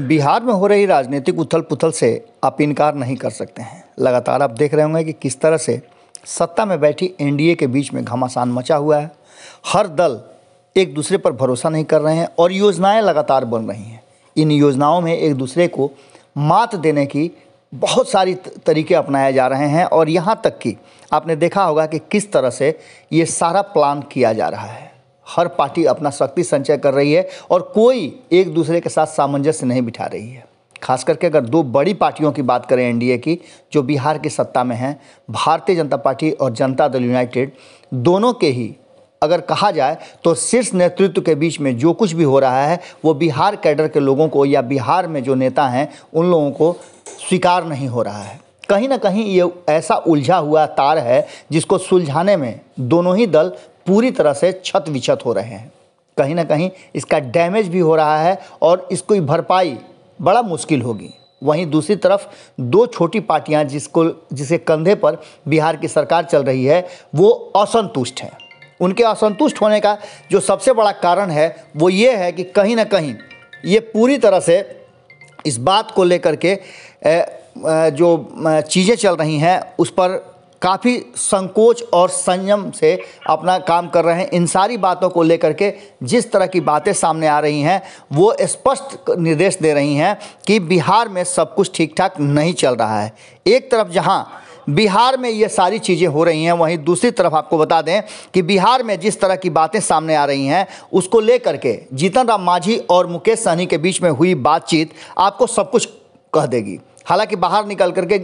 बिहार में हो रही राजनीतिक उथल पुथल से आप इनकार नहीं कर सकते हैं। लगातार आप देख रहे होंगे कि किस तरह से सत्ता में बैठी एनडीए के बीच में घमासान मचा हुआ है। हर दल एक दूसरे पर भरोसा नहीं कर रहे हैं और योजनाएँ लगातार बन रही हैं। इन योजनाओं में एक दूसरे को मात देने की बहुत सारी तरीके अपनाए जा रहे हैं और यहाँ तक कि आपने देखा होगा कि किस तरह से ये सारा प्लान किया जा रहा है। हर पार्टी अपना शक्ति संचय कर रही है और कोई एक दूसरे के साथ सामंजस्य नहीं बिठा रही है। खास करके अगर दो बड़ी पार्टियों की बात करें एनडीए की, जो बिहार की सत्ता में हैं, भारतीय जनता पार्टी और जनता दल यूनाइटेड, दोनों के ही अगर कहा जाए तो शीर्ष नेतृत्व के बीच में जो कुछ भी हो रहा है, वो बिहार कैडर के लोगों को या बिहार में जो नेता हैं, उन लोगों को स्वीकार नहीं हो रहा है। कहीं ना कहीं ये ऐसा उलझा हुआ तार है, जिसको सुलझाने में दोनों ही दल पूरी तरह से छत विछत हो रहे हैं। कहीं ना कहीं इसका डैमेज भी हो रहा है और इसको भरपाई बड़ा मुश्किल होगी। वहीं दूसरी तरफ़ दो छोटी पार्टियाँ जिसको, जिसे कंधे पर बिहार की सरकार चल रही है, वो असंतुष्ट हैं। उनके असंतुष्ट होने का जो सबसे बड़ा कारण है, वो ये है कि कहीं ना कहीं ये पूरी तरह से इस बात को लेकर के जो चीज़ें चल रही हैं, उस पर काफ़ी संकोच और संयम से अपना काम कर रहे हैं। इन सारी बातों को लेकर के जिस तरह की बातें सामने आ रही हैं, वो स्पष्ट निर्देश दे रही हैं कि बिहार में सब कुछ ठीक ठाक नहीं चल रहा है। एक तरफ़ जहाँ बिहार में ये सारी चीज़ें हो रही हैं, वहीं दूसरी तरफ़ आपको बता दें कि बिहार में जिस तरह की बातें सामने आ रही हैं, उसको लेकर के जीतन राम मांझी और मुकेश सहनी के बीच में हुई बातचीत आपको सब कुछ कह देगी। हालाँकि बाहर निकल करके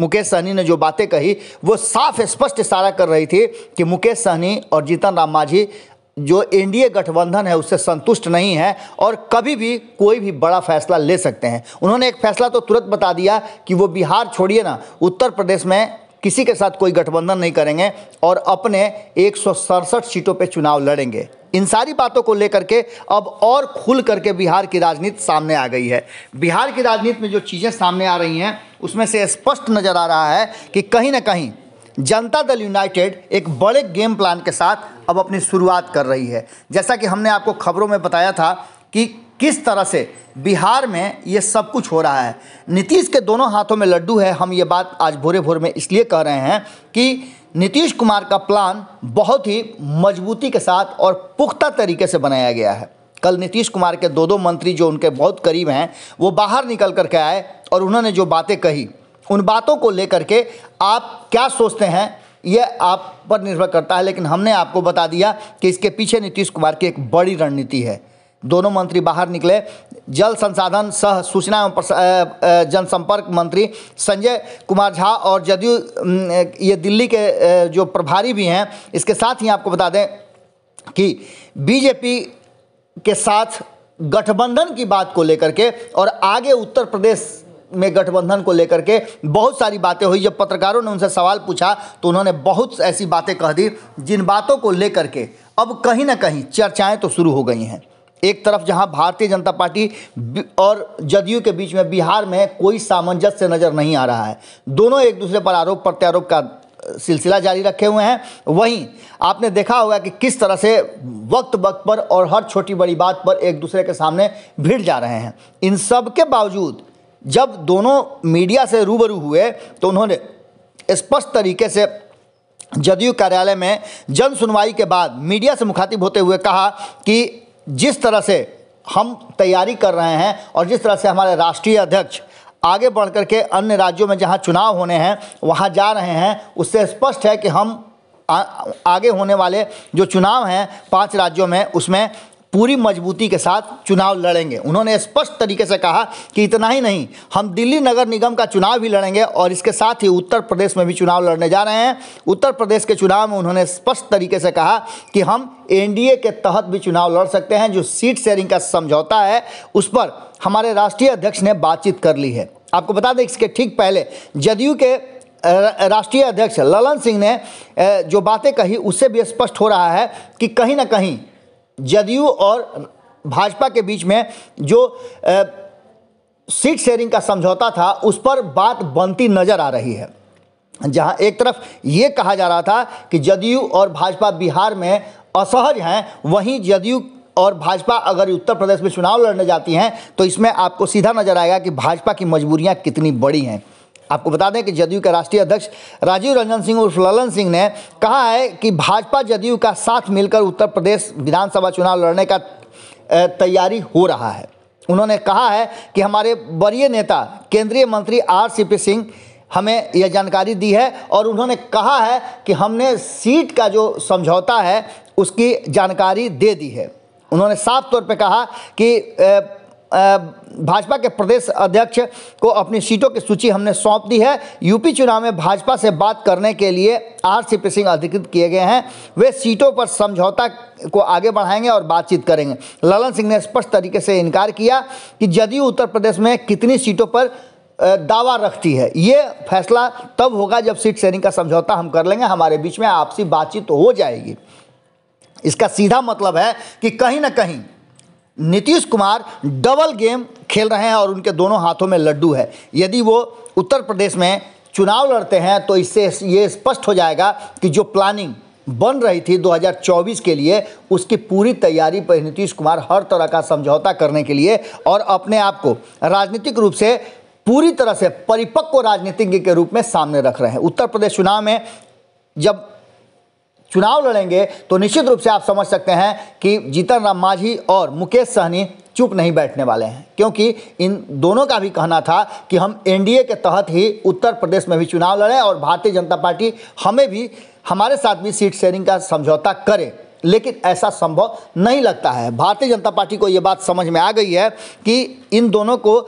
मुकेश सहनी ने जो बातें कही, वो साफ़ स्पष्ट इशारा कर रही थी कि मुकेश सहनी और जीतन राम मांझी जो एनडीए गठबंधन है, उससे संतुष्ट नहीं है और कभी भी कोई भी बड़ा फैसला ले सकते हैं। उन्होंने एक फैसला तो तुरंत बता दिया कि वो बिहार छोड़िए ना, उत्तर प्रदेश में किसी के साथ कोई गठबंधन नहीं करेंगे और अपने एक सौ सड़सठ सीटों पर चुनाव लड़ेंगे। इन सारी बातों को लेकर के अब और खुल करके बिहार की राजनीति सामने आ गई है। बिहार की राजनीति में जो चीज़ें सामने आ रही हैं, उसमें से स्पष्ट नज़र आ रहा है कि कहीं ना कहीं जनता दल यूनाइटेड एक बड़े गेम प्लान के साथ अब अपनी शुरुआत कर रही है। जैसा कि हमने आपको खबरों में बताया था कि किस तरह से? बिहार में ये सब कुछ हो रहा है। नीतीश के दोनों हाथों में लड्डू है। हम ये बात आज भोरे भोर में इसलिए कह रहे हैं कि नीतीश कुमार का प्लान बहुत ही मजबूती के साथ और पुख्ता तरीके से बनाया गया है। कल नीतीश कुमार के दो दो मंत्री जो उनके बहुत करीब हैं, वो बाहर निकल कर के आए और उन्होंने जो बातें कही, उन बातों को लेकर के आप क्या सोचते हैं, ये आप पर निर्भर करता है। लेकिन हमने आपको बता दिया कि इसके पीछे नीतीश कुमार की एक बड़ी रणनीति है। दोनों मंत्री बाहर निकले। जल संसाधन सह सूचना एवं जनसंपर्क मंत्री संजय कुमार झा और जदयू ये दिल्ली के जो प्रभारी भी हैं, इसके साथ ही आपको बता दें कि बीजेपी के साथ गठबंधन की बात को लेकर के और आगे उत्तर प्रदेश में गठबंधन को लेकर के बहुत सारी बातें हुई। जब पत्रकारों ने उनसे सवाल पूछा तो उन्होंने बहुत ऐसी बातें कह दी, जिन बातों को लेकर के अब कहीं ना कहीं चर्चाएँ तो शुरू हो गई हैं। एक तरफ़ जहाँ भारतीय जनता पार्टी और जदयू के बीच में बिहार में कोई सामंजस्य नज़र नहीं आ रहा है। दोनों एक दूसरे पर आरोप प्रत्यारोप का सिलसिला जारी रखे हुए हैं। वहीं आपने देखा होगा कि किस तरह से वक्त वक्त पर और हर छोटी बड़ी बात पर एक दूसरे के सामने भिड़ जा रहे हैं। इन सब के बावजूद जब दोनों मीडिया से रूबरू हुए तो उन्होंने स्पष्ट तरीके से जदयू कार्यालय में जन सुनवाई के बाद मीडिया से मुखातिब होते हुए कहा कि जिस तरह से हम तैयारी कर रहे हैं और जिस तरह से हमारे राष्ट्रीय अध्यक्ष आगे बढ़ कर के अन्य राज्यों में जहाँ चुनाव होने हैं वहाँ जा रहे हैं उससे स्पष्ट है कि हम आ, आगे होने वाले जो चुनाव हैं पाँच राज्यों में उसमें पूरी मजबूती के साथ चुनाव लड़ेंगे। उन्होंने स्पष्ट तरीके से कहा कि इतना ही नहीं, हम दिल्ली नगर निगम का चुनाव भी लड़ेंगे और इसके साथ ही उत्तर प्रदेश में भी चुनाव लड़ने जा रहे हैं। उत्तर प्रदेश के चुनाव में उन्होंने स्पष्ट तरीके से कहा कि हम एनडीए के तहत भी चुनाव लड़ सकते हैं। जो सीट शेयरिंग का समझौता है, उस पर हमारे राष्ट्रीय अध्यक्ष ने बातचीत कर ली है। आपको बता दें, इसके ठीक पहले जदयू के राष्ट्रीय अध्यक्ष ललन सिंह ने जो बातें कही, उससे भी स्पष्ट हो रहा है कि कहीं ना कहीं जदयू और भाजपा के बीच में जो सीट शेयरिंग का समझौता था, उस पर बात बनती नज़र आ रही है। जहाँ एक तरफ़ ये कहा जा रहा था कि जदयू और भाजपा बिहार में असहज हैं, वहीं जदयू और भाजपा अगर उत्तर प्रदेश में चुनाव लड़ने जाती हैं तो इसमें आपको सीधा नज़र आएगा कि भाजपा की मजबूरियाँ कितनी बड़ी हैं। आपको बता दें कि जदयू के राष्ट्रीय अध्यक्ष राजीव रंजन सिंह उर्फ़ ललन सिंह ने कहा है कि भाजपा जदयू का साथ मिलकर उत्तर प्रदेश विधानसभा चुनाव लड़ने का तैयारी हो रहा है। उन्होंने कहा है कि हमारे वरीय नेता, केंद्रीय मंत्री आर सी पी सिंह हमें यह जानकारी दी है और उन्होंने कहा है कि हमने सीट का जो समझौता है उसकी जानकारी दे दी है। उन्होंने साफ़ तौर पे कहा कि भाजपा के प्रदेश अध्यक्ष को अपनी सीटों की सूची हमने सौंप दी है। यूपी चुनाव में भाजपा से बात करने के लिए आर सी सिंह अधिकृत किए गए हैं। वे सीटों पर समझौता को आगे बढ़ाएँगे और बातचीत करेंगे। ललन सिंह ने स्पष्ट तरीके से इनकार किया कि जदयू उत्तर प्रदेश में कितनी सीटों पर दावा रखती है। ये फैसला तब होगा जब सीट शेयरिंग का समझौता हम कर लेंगे। हमारे बीच में आपसी बातचीत हो जाएगी। इसका सीधा मतलब है कि कहीं ना कहीं नीतीश कुमार डबल गेम खेल रहे हैं और उनके दोनों हाथों में लड्डू है। यदि वो उत्तर प्रदेश में चुनाव लड़ते हैं तो इससे ये स्पष्ट हो जाएगा कि जो प्लानिंग बन रही थी 2024 के लिए, उसकी पूरी तैयारी पर नीतीश कुमार हर तरह का समझौता करने के लिए और अपने आप को राजनीतिक रूप से पूरी तरह से परिपक्व राजनीतिज्ञ के रूप में सामने रख रहे हैं। उत्तर प्रदेश चुनाव में जब चुनाव लड़ेंगे तो निश्चित रूप से आप समझ सकते हैं कि जीतन राम मांझी और मुकेश सहनी चुप नहीं बैठने वाले हैं। क्योंकि इन दोनों का भी कहना था कि हम एनडीए के तहत ही उत्तर प्रदेश में भी चुनाव लड़ें और भारतीय जनता पार्टी हमें भी, हमारे साथ भी सीट शेयरिंग का समझौता करे। लेकिन ऐसा संभव नहीं लगता है। भारतीय जनता पार्टी को ये बात समझ में आ गई है कि इन दोनों को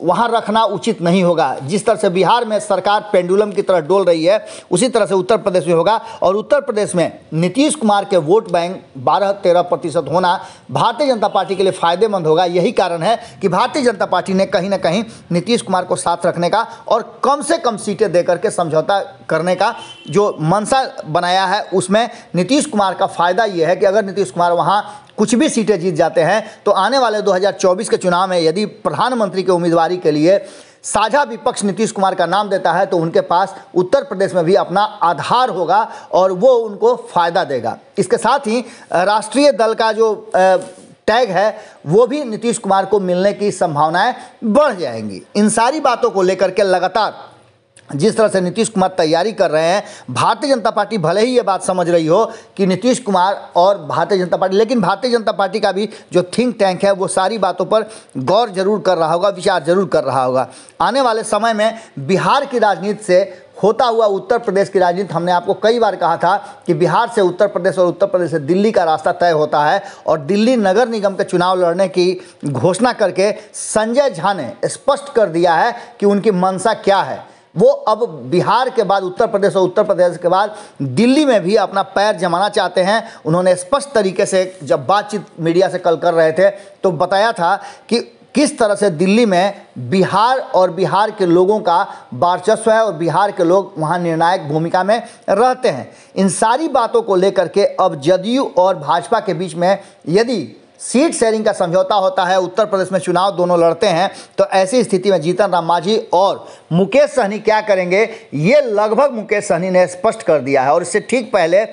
वहाँ रखना उचित नहीं होगा। जिस तरह से बिहार में सरकार पेंडुलम की तरह डोल रही है, उसी तरह से उत्तर प्रदेश में होगा। और उत्तर प्रदेश में नीतीश कुमार के वोट बैंक बारह तेरह प्रतिशत होना भारतीय जनता पार्टी के लिए फ़ायदेमंद होगा। यही कारण है कि भारतीय जनता पार्टी ने कहीं ना कहीं नीतीश कुमार को साथ रखने का और कम से कम सीटें दे करके समझौता करने का जो मनसा बनाया है, उसमें नीतीश कुमार का फ़ायदा ये है कि अगर नीतीश कुमार वहाँ कुछ भी सीटें जीत जाते हैं तो आने वाले 2024 के चुनाव में यदि प्रधानमंत्री के उम्मीदवारी के लिए साझा विपक्ष नीतीश कुमार का नाम देता है तो उनके पास उत्तर प्रदेश में भी अपना आधार होगा और वो उनको फ़ायदा देगा। इसके साथ ही राष्ट्रीय दल का जो टैग है, वो भी नीतीश कुमार को मिलने की संभावनाएँ बढ़ जाएँगी। इन सारी बातों को लेकर के लगातार जिस तरह से नीतीश कुमार तैयारी कर रहे हैं, भारतीय जनता पार्टी भले ही ये बात समझ रही हो कि नीतीश कुमार और भारतीय जनता पार्टी, लेकिन भारतीय जनता पार्टी का भी जो थिंक टैंक है, वो सारी बातों पर गौर ज़रूर कर रहा होगा, विचार ज़रूर कर रहा होगा। आने वाले समय में बिहार की राजनीति से होता हुआ उत्तर प्रदेश की राजनीति, हमने आपको कई बार कहा था कि बिहार से उत्तर प्रदेश और उत्तर प्रदेश से दिल्ली का रास्ता तय होता है और दिल्ली नगर निगम के चुनाव लड़ने की घोषणा करके संजय झा ने स्पष्ट कर दिया है कि उनकी मंशा क्या है। वो अब बिहार के बाद, उत्तर प्रदेश और उत्तर प्रदेश के बाद दिल्ली में भी अपना पैर जमाना चाहते हैं। उन्होंने स्पष्ट तरीके से जब बातचीत मीडिया से कल कर रहे थे तो बताया था कि किस तरह से दिल्ली में बिहार और बिहार के लोगों का वर्चस्व है और बिहार के लोग वहाँ निर्णायक भूमिका में रहते हैं। इन सारी बातों को लेकर के अब जदयू और भाजपा के बीच में यदि सीट शेयरिंग का समझौता होता है, उत्तर प्रदेश में चुनाव दोनों लड़ते हैं तो ऐसी स्थिति में जीतन राम मांझी और मुकेश सहनी क्या करेंगे? ये लगभग मुकेश सहनी ने स्पष्ट कर दिया है और इससे ठीक पहले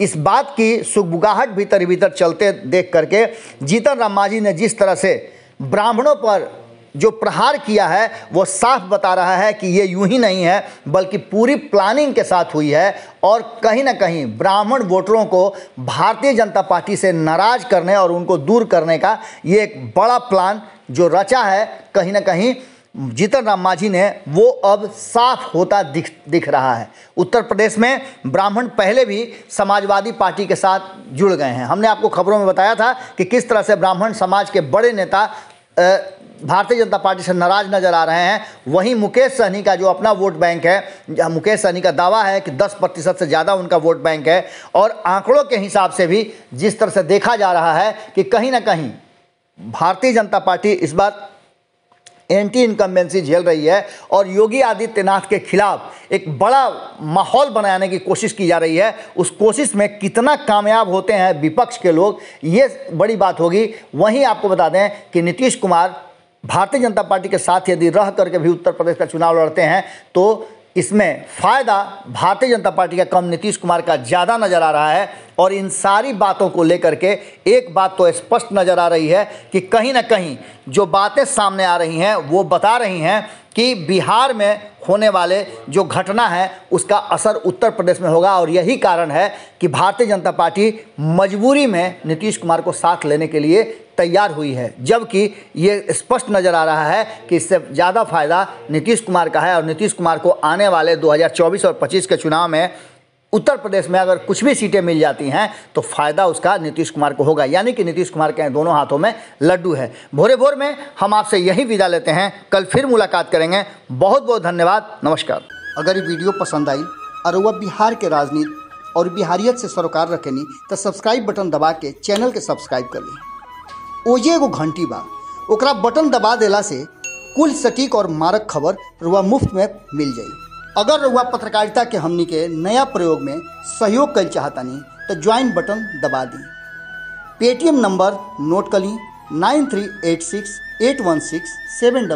इस बात की सुगबुगाहट भीतर भीतर चलते देख करके जीतन राम मांझी ने जिस तरह से ब्राह्मणों पर जो प्रहार किया है, वो साफ़ बता रहा है कि ये यूँ ही नहीं है, बल्कि पूरी प्लानिंग के साथ हुई है और कहीं ना कहीं ब्राह्मण वोटरों को भारतीय जनता पार्टी से नाराज़ करने और उनको दूर करने का ये एक बड़ा प्लान जो रचा है, कहीं ना कहीं जीतन राम मांझी ने, वो अब साफ़ होता दिख दिख रहा है। उत्तर प्रदेश में ब्राह्मण पहले भी समाजवादी पार्टी के साथ जुड़ गए हैं। हमने आपको खबरों में बताया था कि किस तरह से ब्राह्मण समाज के बड़े नेता भारतीय जनता पार्टी से नाराज़ नज़र आ रहे हैं। वहीं मुकेश सहनी का जो अपना वोट बैंक है मुकेश सहनी का दावा है कि 10 प्रतिशत से ज़्यादा उनका वोट बैंक है, और आंकड़ों के हिसाब से भी जिस तरह से देखा जा रहा है कि कहीं ना कहीं भारतीय जनता पार्टी इस बार एंटी इनकम्बेंसी झेल रही है, और योगी आदित्यनाथ के खिलाफ एक बड़ा माहौल बनाने की कोशिश की जा रही है। उस कोशिश में कितना कामयाब होते हैं विपक्ष के लोग, ये बड़ी बात होगी। वहीं आपको बता दें कि नीतीश कुमार भारतीय जनता पार्टी के साथ यदि रह करके भी उत्तर प्रदेश का चुनाव लड़ते हैं तो इसमें फ़ायदा भारतीय जनता पार्टी का कम नीतीश कुमार का ज़्यादा नज़र आ रहा है और इन सारी बातों को लेकर के एक बात तो स्पष्ट नज़र आ रही है कि कहीं ना कहीं जो बातें सामने आ रही हैं, वो बता रही हैं कि बिहार में होने वाले जो घटना है, उसका असर उत्तर प्रदेश में होगा और यही कारण है कि भारतीय जनता पार्टी मजबूरी में नीतीश कुमार को साथ लेने के लिए तैयार हुई है। जबकि ये स्पष्ट नज़र आ रहा है कि इससे ज़्यादा फ़ायदा नीतीश कुमार का है और नीतीश कुमार को आने वाले 2024 और 25 के चुनाव में उत्तर प्रदेश में अगर कुछ भी सीटें मिल जाती हैं तो फ़ायदा उसका नीतीश कुमार को होगा। यानी कि नीतीश कुमार के दोनों हाथों में लड्डू है। भोरे भोर में हम आपसे यही विदा लेते हैं। कल फिर मुलाकात करेंगे। बहुत बहुत धन्यवाद। नमस्कार। अगर ये वीडियो पसंद आई और वह बिहार के राजनीति और बिहारियत से सरोकार रखेनी तो सब्सक्राइब बटन दबा के चैनल के सब्सक्राइब कर ली। ओजे एगो घंटी बा। ओकरा बटन दबा देला से कुल सटीक और मारक खबर रुआ मुफ़्त में मिल जाई। अगर रुआ पत्रकारिता के हमनी के नया प्रयोग में सहयोग कर चाहतनी तो ज्वाइन बटन दबा दी। पेटीएम नंबर नोट कर ली nine three eight six eight one six seven double